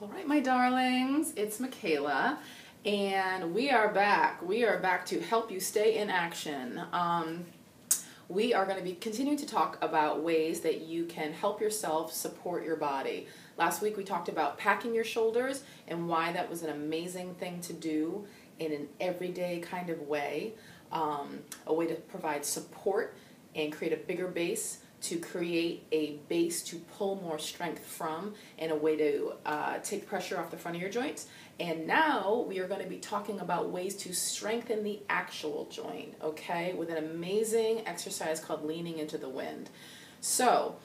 All right, my darlings, it's Michaela, and we are back. We are back to help you stay in action. Um, we are going to be continuing to talk about ways that you can help yourself support your body. Last week we talked about packing your shoulders and why that was an amazing thing to do in an everyday kind of way, um, a way to provide support and create a bigger base to create a base to pull more strength from and a way to uh, take pressure off the front of your joints. And now we are going to be talking about ways to strengthen the actual joint, okay, with an amazing exercise called leaning into the wind. So,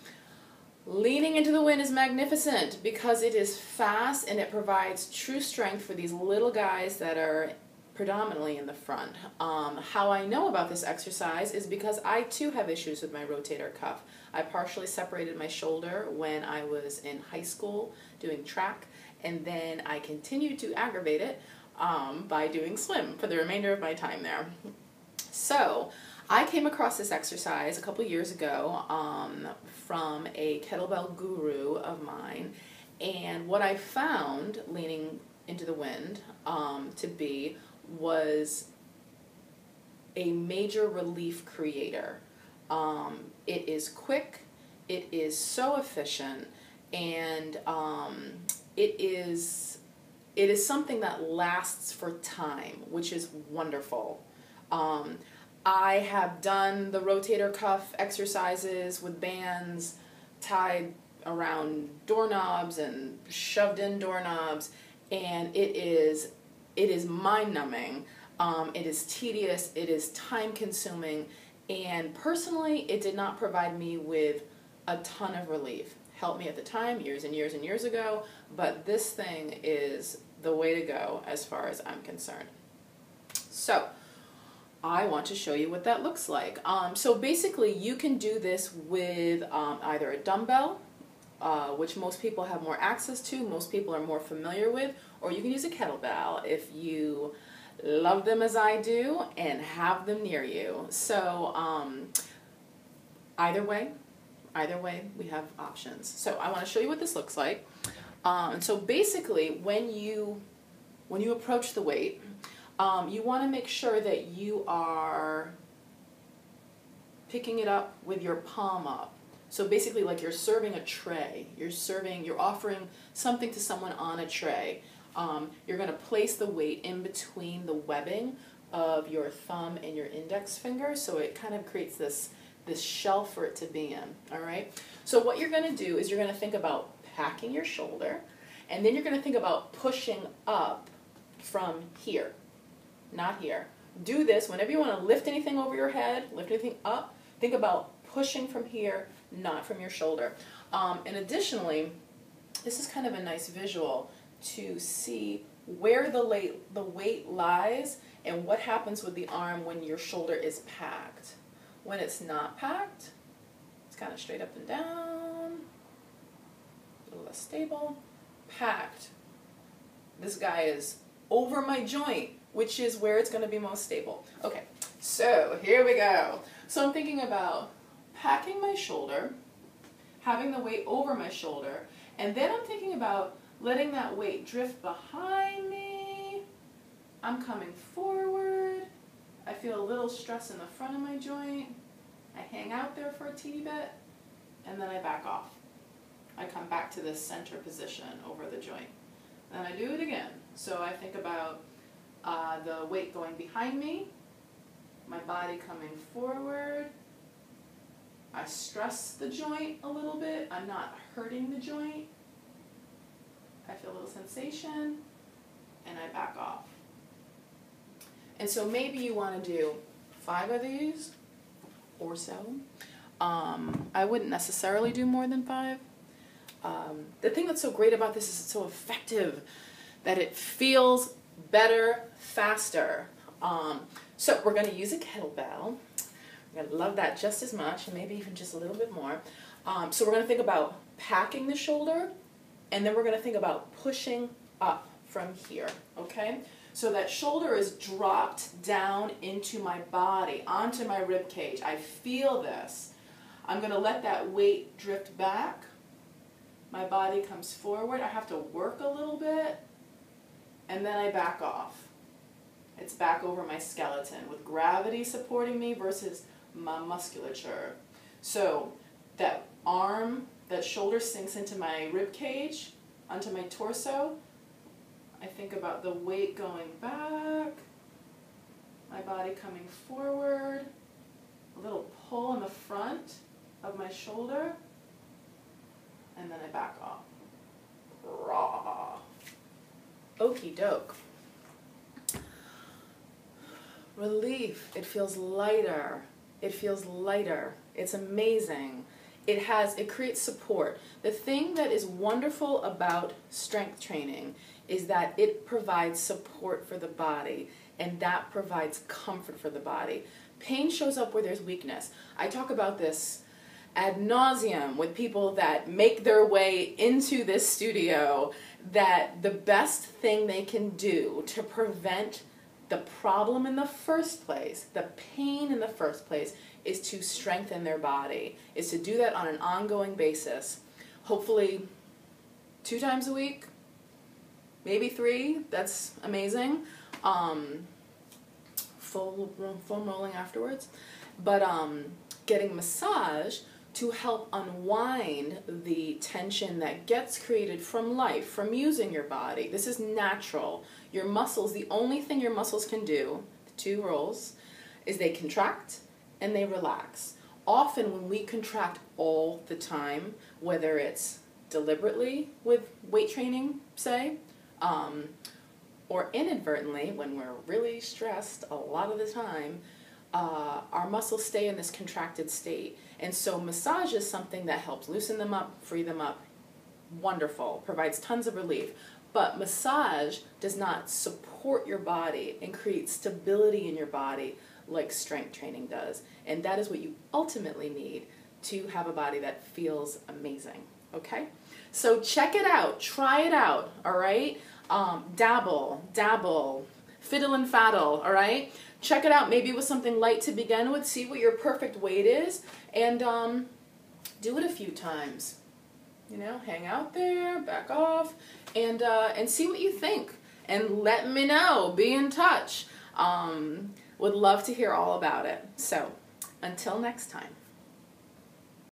leaning into the wind is magnificent because it is fast and it provides true strength for these little guys that are predominantly in the front. Um, how I know about this exercise is because I too have issues with my rotator cuff. I partially separated my shoulder when I was in high school doing track, and then I continued to aggravate it um, by doing swim for the remainder of my time there. So, I came across this exercise a couple years ago um, from a kettlebell guru of mine, and what I found leaning into the wind um, to be was a major relief creator. Um, it is quick, it is so efficient, and um, it is it is something that lasts for time, which is wonderful. Um, I have done the rotator cuff exercises with bands tied around doorknobs and shoved in doorknobs, and it is it is mind numbing. Um, it is tedious. It is time consuming. And personally, it did not provide me with a ton of relief. Helped me at the time, years and years and years ago, but this thing is the way to go as far as I'm concerned. So, I want to show you what that looks like. Um, so basically, you can do this with um, either a dumbbell, uh, which most people have more access to, most people are more familiar with, or you can use a kettlebell if you love them as I do and have them near you. So um, either way, either way, we have options. So I want to show you what this looks like. Um, so basically, when you when you approach the weight, um, you want to make sure that you are picking it up with your palm up. So basically, like you're serving a tray. You're serving, you're offering something to someone on a tray. Um, you're going to place the weight in between the webbing of your thumb and your index finger, so it kind of creates this this shelf for it to be in. All right. So what you're going to do is you're going to think about packing your shoulder, and then you're going to think about pushing up from here, not here. Do this whenever you want to lift anything over your head, lift anything up. Think about pushing from here, not from your shoulder. Um, and additionally, this is kind of a nice visual to see where the, late, the weight lies and what happens with the arm when your shoulder is packed. When it's not packed, it's kind of straight up and down, a little less stable. Packed, this guy is over my joint, which is where it's going to be most stable. Okay, so here we go. So I'm thinking about packing my shoulder, having the weight over my shoulder, and then I'm thinking about letting that weight drift behind me. I'm coming forward. I feel a little stress in the front of my joint. I hang out there for a teeny bit, and then I back off. I come back to this center position over the joint. Then I do it again. So I think about uh, the weight going behind me, my body coming forward. I stress the joint a little bit. I'm not hurting the joint. I feel a little sensation, and I back off. And so maybe you want to do five of these or so. Um, I wouldn't necessarily do more than five. Um, the thing that's so great about this is it's so effective that it feels better, faster. Um, so we're going to use a kettlebell. To love that just as much, and maybe even just a little bit more. Um, so we're going to think about packing the shoulder and then we're going to think about pushing up from here, okay? So that shoulder is dropped down into my body, onto my rib cage. I feel this. I'm going to let that weight drift back. my body comes forward. I have to work a little bit, and then I back off. It's back over my skeleton with gravity supporting me versus my musculature. So that arm, that shoulder sinks into my rib cage, onto my torso. I think about the weight going back, my body coming forward, a little pull in the front of my shoulder, and then I back off. Raw. Okie doke. Relief. It feels lighter. It feels lighter. It's amazing. It has, it creates support. The thing that is wonderful about strength training is that it provides support for the body and that provides comfort for the body. Pain shows up where there's weakness. I talk about this ad nauseum with people that make their way into this studio that the best thing they can do to prevent the problem in the first place, the pain in the first place, is to strengthen their body, is to do that on an ongoing basis. Hopefully, two times a week, maybe three. That's amazing. Um, full foam rolling afterwards, but um, getting massage to help unwind the tension that gets created from life, from using your body. This is natural. Your muscles, the only thing your muscles can do, the two roles, is they contract and they relax. Often when we contract all the time, whether it's deliberately with weight training, say, um, or inadvertently when we're really stressed a lot of the time, uh, our muscles stay in this contracted state. And so massage is something that helps loosen them up, free them up. Wonderful, provides tons of relief. But massage does not support your body and create stability in your body like strength training does. And that is what you ultimately need to have a body that feels amazing. Okay? So check it out, try it out, all right? Um, dabble, dabble, fiddle and faddle, all right? Check it out maybe with something light to begin with, see what your perfect weight is, and um, do it a few times. You know, hang out there, back off, and, uh, and see what you think. And let me know, be in touch. Um, would love to hear all about it. So, until next time.